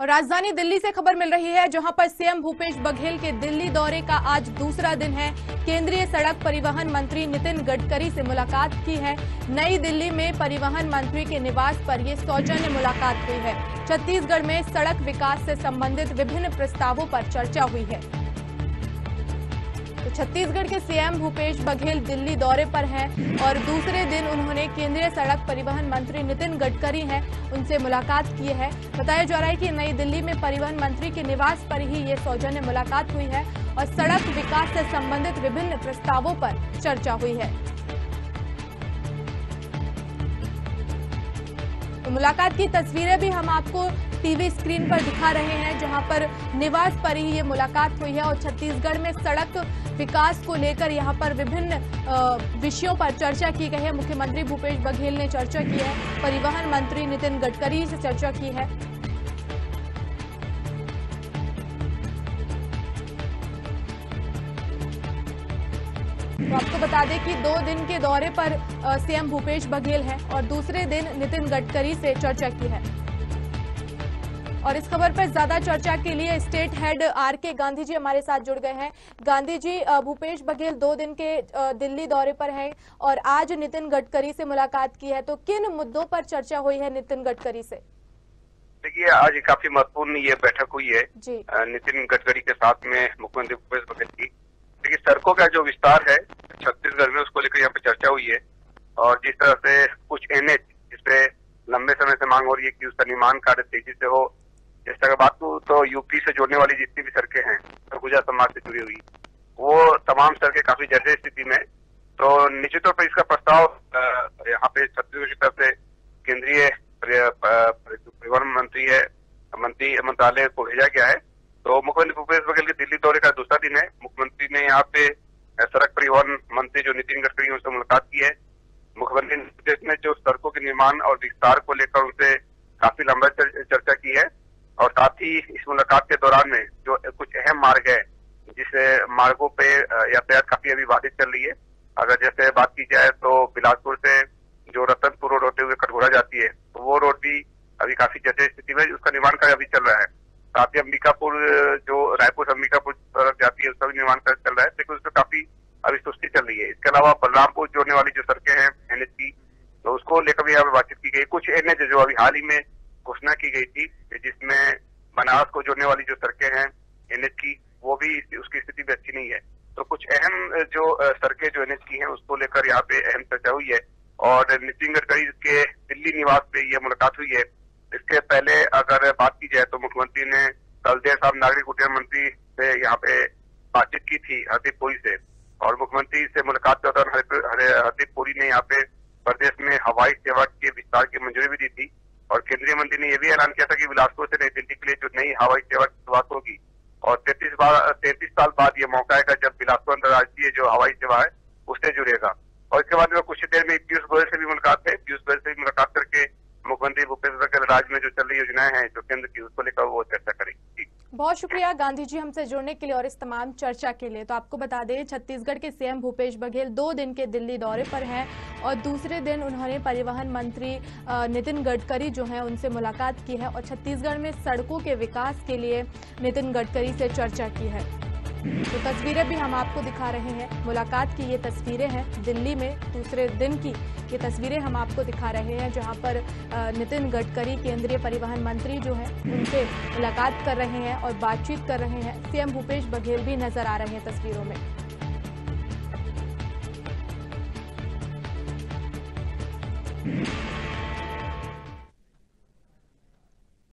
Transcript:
और राजधानी दिल्ली से खबर मिल रही है, जहाँ पर सीएम भूपेश बघेल के दिल्ली दौरे का आज दूसरा दिन है। केंद्रीय सड़क परिवहन मंत्री नितिन गडकरी से मुलाकात की है। नई दिल्ली में परिवहन मंत्री के निवास पर ये सौजन्य मुलाकात हुई है। छत्तीसगढ़ में सड़क विकास से संबंधित विभिन्न प्रस्तावों पर चर्चा हुई है। तो छत्तीसगढ़ के सीएम भूपेश बघेल दिल्ली दौरे पर हैं और दूसरे दिन उन्होंने केंद्रीय सड़क परिवहन मंत्री नितिन गडकरी हैं उनसे मुलाकात की है। बताया जा रहा है कि नई दिल्ली में परिवहन मंत्री के निवास पर ही ये सौजन्य मुलाकात हुई है और सड़क विकास से संबंधित विभिन्न प्रस्तावों पर चर्चा हुई है। तो मुलाकात की तस्वीरें भी हम आपको टीवी स्क्रीन पर दिखा रहे हैं, जहाँ पर निवास पर ही ये मुलाकात हुई है और छत्तीसगढ़ में सड़क विकास को लेकर यहाँ पर विभिन्न विषयों पर चर्चा की गई है। मुख्यमंत्री भूपेश बघेल ने चर्चा की है। परिवहन मंत्री नितिन गडकरी से चर्चा की है। तो आपको बता दें कि दो दिन के दौरे पर सीएम भूपेश बघेल हैं और दूसरे दिन नितिन गडकरी से चर्चा की है। और इस खबर पर ज़्यादा चर्चा के लिए स्टेट हेड आर के गांधी जी हमारे साथ जुड़ गए हैं। गांधी जी भूपेश बघेल दो दिन के दिल्ली दौरे पर हैं और आज नितिन गडकरी से मुलाकात की है। तो किन मुद्दों पर चर्चा हुई है नितिन गडकरी से? देखिए आज काफ़ी महत्वपूर्ण ये बैठक हुई है। जी। नितिन गडकरी के साथ में मुख्यमंत्री भूपेश बघेल की। देखिए सड़कों का जो विस्तार है छत्तीसगढ़ में उसको लेकर यहाँ पे चर्चा हुई है। और जिस तरह से कुछ एनएच जिसपे लंबे समय से मांग हो रही है कि उसका निर्माण कार्य तेज़ी से हो इस तरह बात तो यूपी से जोड़ने वाली जितनी भी सड़कें हैं सरगुजा समाज से जुड़ी हुई, वो तमाम सड़कें काफ़ी जर्जर स्थिति में तो निश्चित तौर पर इसका प्रस्ताव यहाँ पे छत्तीसगढ़ की तरफ़ से केंद्रीय परिवहन मंत्री है, मंत्री मंत्रालय को भेजा गया है। तो मुख्यमंत्री भूपेश बघेल के दिल्ली दौरे का दूसरा दिन है। मुख्यमंत्री ने यहाँ पे सड़क परिवहन मंत्री जो नितिन गडकरी उनसे मुलाकात की है। मुख्यमंत्री ने जो सड़कों के निर्माण और विस्तार को लेकर उनसे काफ़ी लंबा चर्चा की है। और साथ ही इस मुलाकात के दौरान में जो कुछ अहम मार्ग है जिस मार्गो पे यातायात काफ़ी अभी बाधित चल रही है। अगर जैसे बात की जाए तो बिलासपुर से जो रतनपुर रोड होते हुए कटघोरा जाती है तो वो रोड भी अभी काफ़ी जटिल स्थिति में उसका निर्माण कार्य अभी चल रहा है। साथ ही अंबिकापुर, जो रायपुर से अंबिकापुर तरफ़ जाती है, उसका भी निर्माण कार्य चल रहा है। लेकिन उसमें काफ़ी अभी सुस्ती चल रही है। इसके अलावा बलरामपुर जोड़ने वाली जो सड़कें हैं एनएच की तो उसको लेकर भी यहाँ पे बातचीत की गई। कुछ एनएच जो अभी हाल ही में घोषणा की गई थी जिसमें बनारस को जोड़ने वाली जो सड़कें हैं, एनएच की, वो भी उसकी स्थिति भी अच्छी नहीं है। तो कुछ अहम जो सड़कें जो एनएच की हैं, उसको लेकर यहाँ पे अहम चर्चा हुई है। और नितिन गडकरी के दिल्ली निवास पे यह मुलाकात हुई है। इसके पहले अगर बात की जाए तो मुख्यमंत्री ने कल देर शाम नागरिक उड्डयन मंत्री से यहाँ पे बातचीत की थी हरदीप पुरी से। और मुख्यमंत्री से मुलाकात के दौरान हरदीप पुरी ने यहाँ पे प्रदेश में हवाई सेवा के विस्तार की मंजूरी भी दी थी। और केंद्रीय मंत्री ने यह भी ऐलान किया था कि बिलासपुर से नई दिल्ली के लिए जो नई हवाई सेवा की शुरुआत होगी, और तैतीस बार, तैतीस साल बाद ये मौका आएगा जब बिलासपुर अंतर्राष्ट्रीय जो हवाई सेवा है, उससे जुड़ेगा। और इसके बाद में कुछ देर में पीयूष गोयल से भी मुलाकात है। पीयूष गोयल से भी मुलाकात करके मुख्यमंत्री भूपेश बघेल राज्य में जो चल रही योजनाएँ हैं, जो केंद्र की, उसको लेकर वो चर्चा करेंगे। बहुत शुक्रिया गांधी जी हमसे जुड़ने के लिए और इस तमाम चर्चा के लिए। तो आपको बता दें, छत्तीसगढ़ के सीएम भूपेश बघेल दो दिन के दिल्ली दौरे पर हैं और दूसरे दिन उन्होंने परिवहन मंत्री नितिन गडकरी जो हैं उनसे मुलाकात की है और छत्तीसगढ़ में सड़कों के विकास के लिए नितिन गडकरी से चर्चा की है। तो तस्वीरें भी हम आपको दिखा रहे हैं मुलाकात की ये तस्वीरें हैं, दिल्ली में दूसरे दिन की ये तस्वीरें हम आपको दिखा रहे हैं, जहाँ पर नितिन गडकरी, केंद्रीय परिवहन मंत्री जो है, उनसे मुलाकात कर रहे हैं और बातचीत कर रहे हैं सीएम भूपेश बघेल भी नज़र आ रहे हैं तस्वीरों में.